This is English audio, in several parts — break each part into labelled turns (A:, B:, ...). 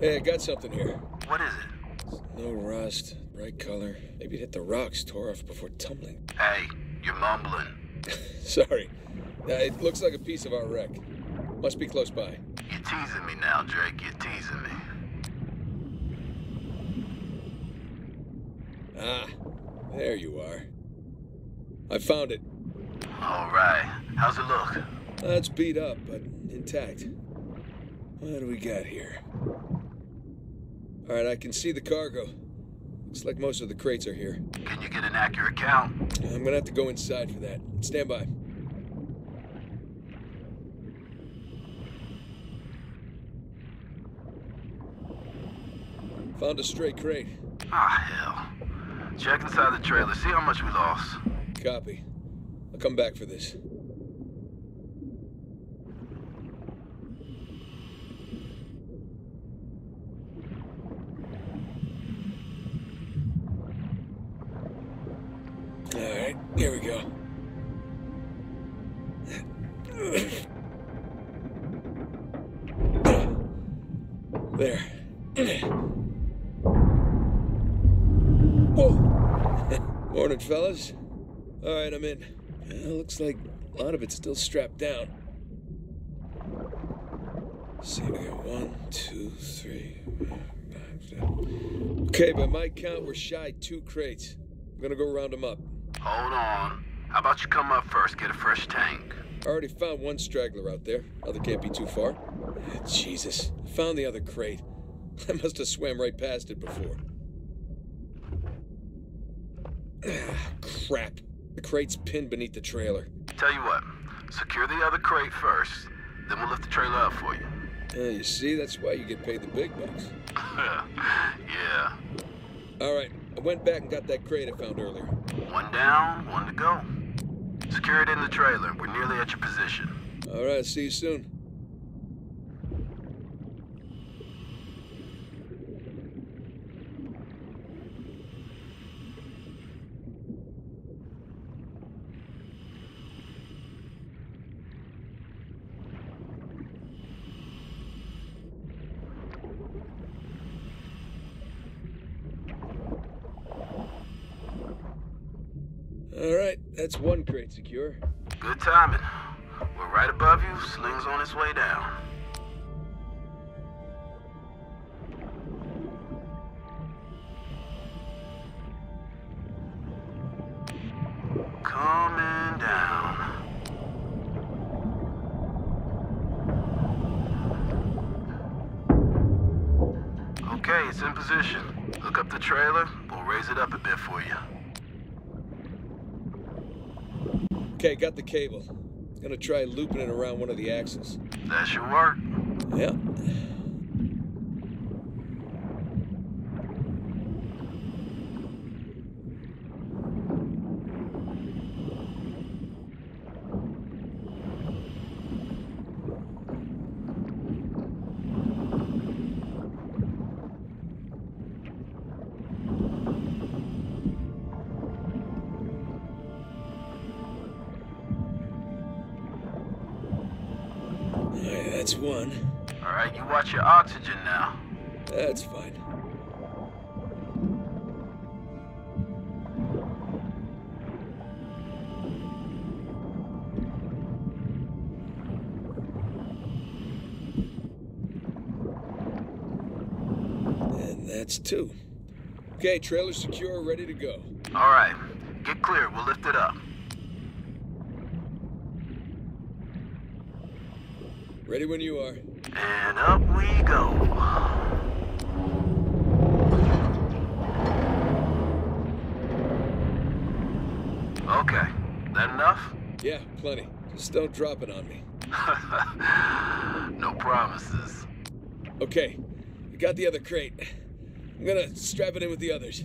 A: Hey, I got something here.
B: What is it?
A: No rust, bright color. Maybe it hit the rocks, tore off before tumbling.
B: Hey, you're mumbling.
A: Sorry. Uh, it looks like a piece of our wreck. Must be close by.
B: You're teasing me now, Drake. You're teasing me.
A: Ah, there you are. I found it.
B: All right. How's it look?
A: Uh, it's beat up, but intact. What do we got here? All right, I can see the cargo. Looks like most of the crates are here.
B: Can you get an accurate count?
A: I'm gonna have to go inside for that. Stand by. Found a stray crate.
B: Ah, hell. Check inside the trailer. See how much we lost.
A: Copy. I'll come back for this. All right, here we go. There. Whoa! Morning, fellas. All right, I'm in. Well, looks like a lot of it's still strapped down. See, we got one, two, three. Okay, by my count, we're shy two crates. I'm gonna go round them up.
B: Hold on. How about you come up first, get a fresh tank?
A: I already found one straggler out there. Other can't be too far. Jesus. Found the other crate. I must have swam right past it before. Crap. The crate's pinned beneath the trailer.
B: Tell you what, secure the other crate first, then we'll lift the trailer up for you.
A: Uh, you see, that's why you get paid the big bucks.
B: yeah.
A: All right, I went back and got that crate I found earlier.
B: One down, one to go. Secure it in the trailer. We're nearly at your position.
A: All right, see you soon. All right, that's one crate secure.
B: Good timing. We're right above you. Sling's on its way down. Coming down. Okay, it's in position. Look up the trailer. We'll raise it up a bit for you.
A: Okay, got the cable. Gonna try looping it around one of the axles.
B: That should work.
A: Yeah. That's one.
B: All right, you watch your oxygen now.
A: That's fine. And that's two. Okay, trailer secure, ready to go.
B: All right, get clear. We'll lift it up.
A: Ready when you are.
B: And up we go. Okay, that enough?
A: Yeah, plenty. Just don't drop it on me.
B: no promises.
A: Okay, I got the other crate. I'm gonna strap it in with the others.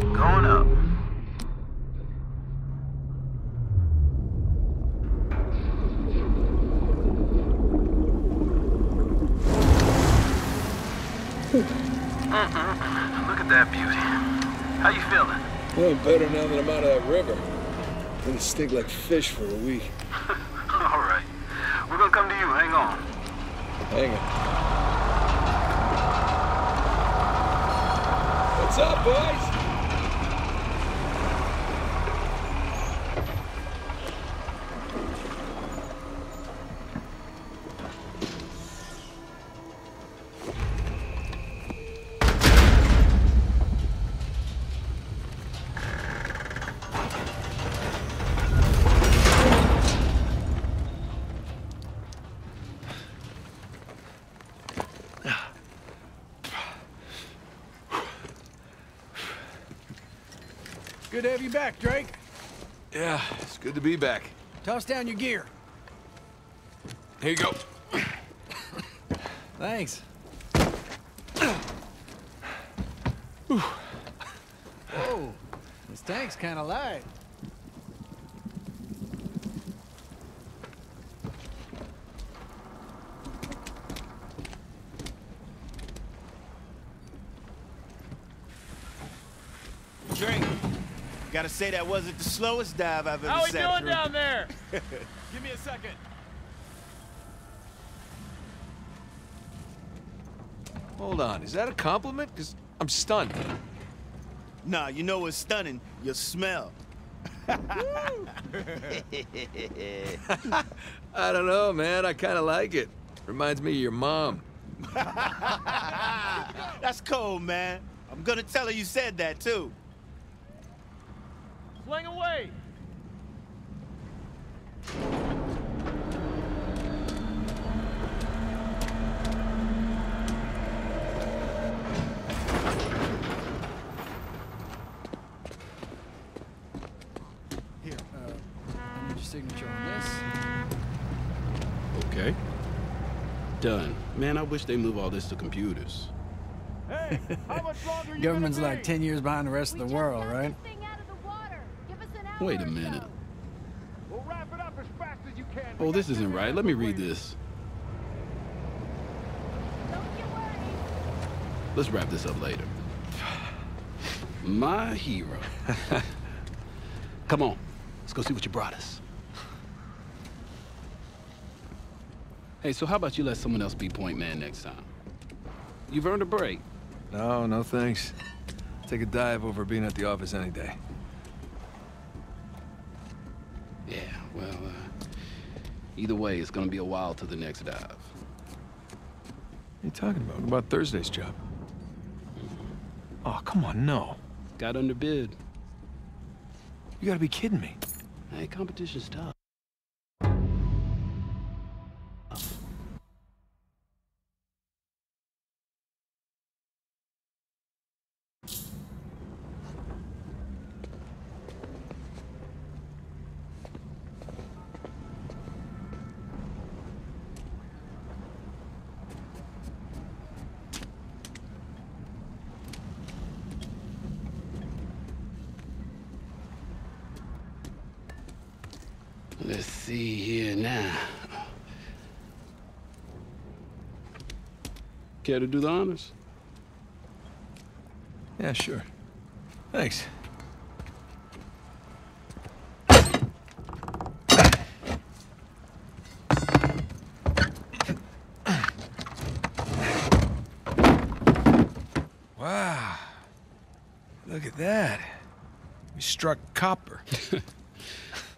B: Going up. Uh-uh. Look at that beauty. How you feeling?
A: Well, better now that I'm out of that river. Gonna stink like fish for a week.
B: All right. We're gonna come to you. Hang on.
A: Hang on. What's up, boys?
C: Good to have you back, Drake.
A: Yeah, it's good to be back.
C: Toss down your gear.
A: Here you go.
C: Thanks. Whoa, oh, this tank's kind of light.
D: Drake, gotta say that wasn't the slowest dive I've ever
E: How we doing
D: through.
E: down there?
C: Give me a second.
A: Hold on, is that a compliment? Because I'm stunned.
D: Nah, you know what's stunning? Your smell.
A: I don't know, man. I kind of like it. Reminds me of your mom.
D: That's cold, man. I'm gonna tell her you said that too.
E: Sling away.
C: Here, uh, I need your signature on this.
F: Okay. Done. Man, I wish they move all this to computers.
E: Hey, how much longer you
C: Government's
E: gonna
C: like 10 years behind the rest of the world, right?
F: Wait a minute.
E: We'll wrap it up as fast as you can.
F: Oh, this isn't right. Let me read this. Let's wrap this up later. My hero. Come on. Let's go see what you brought us. Hey, so how about you let someone else be point man next time? You've earned a break.
A: No, no thanks. Take a dive over being at the office any day.
F: Yeah, well, uh, either way, it's gonna be a while to the next dive.
A: What are you talking about? What about Thursday's job? Oh, come on, no.
F: Got underbid.
A: You gotta be kidding me.
F: Hey, competition's tough. See here now. Care to do the honors?
A: Yeah, sure. Thanks. Wow. Look at that. We struck copper.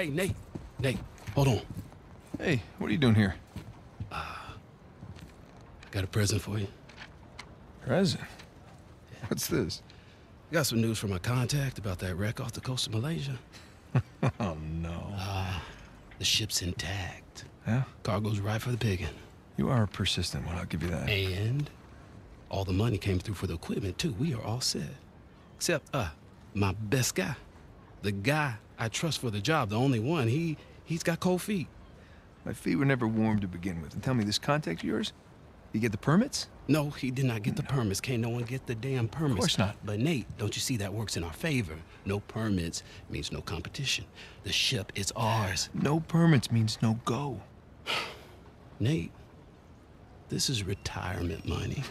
F: Hey, Nate. Nate, hold on.
G: Hey, what are you doing here?
F: i Got a present for you.
G: Present. What's this?
F: Got some news from my contact about that wreck off the coast of Malaysia.
G: Oh, no.
F: The ship's intact.
G: Yeah?
F: Cargo's right for the picking.
G: You are persistent one, I'll give you that.
F: And all the money came through for the equipment, too. We are all set. Except, uh, my best guy. The guy I trust for the job, the only one. He, he's got cold feet.
G: My feet were never warm to begin with. And tell me, this contact of yours? You get the permits?
F: No, he did not get the permits. Can't no one get the damn permits.
G: Of course not.
F: But Nate, don't you see that works in our favor? No permits means no competition. The ship is ours.
G: No permits means no go.
F: Nate, this is retirement money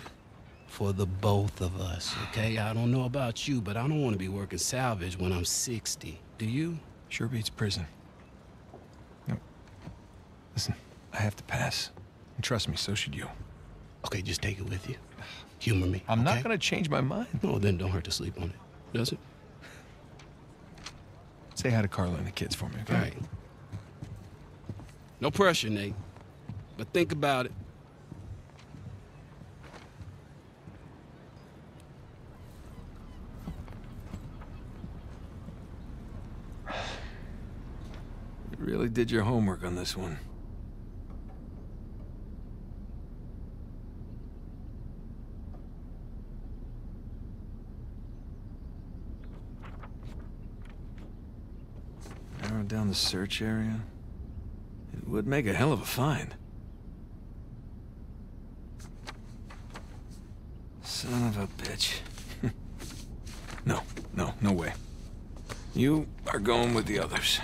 F: for the both of us, okay? I don't know about you, but I don't want to be working salvage when I'm 60. Do you?
G: Sure beats prison. No. Listen, I have to pass. And trust me, so should you.
F: Okay, just take it with you. Humor me.
G: I'm not gonna change my mind.
F: No, then don't hurt to sleep on it. Does it?
G: Say hi to Carla and the kids for me, okay?
F: All right. No pressure, Nate. But think about it.
G: You really did your homework on this one. Narrow down the search area. It would make a hell of a find. Son of a bitch. no, no, no way. You are going with the others.